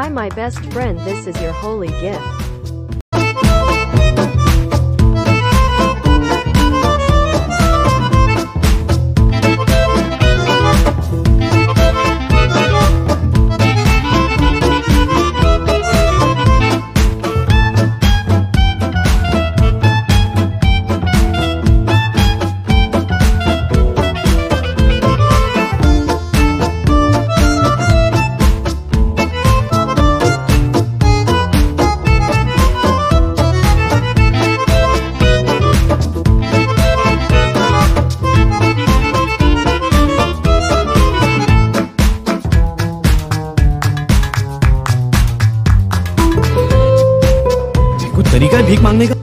Hi, my best friend, this is your holy gift. तरीका है भीख मांगने का।